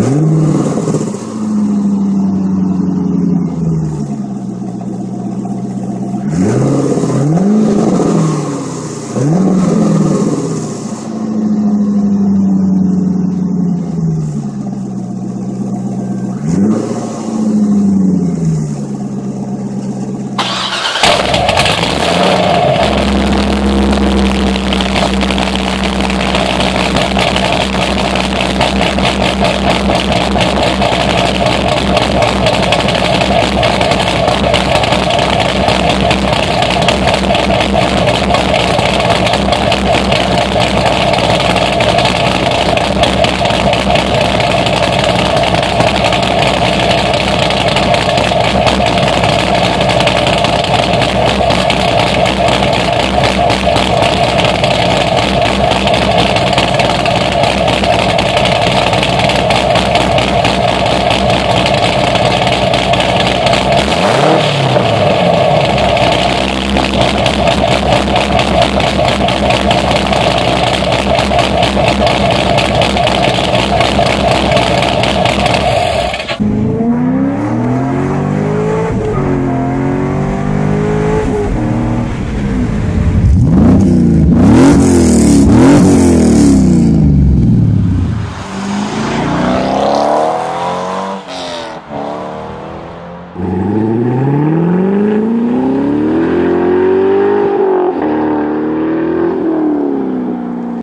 Thank you. Ooh.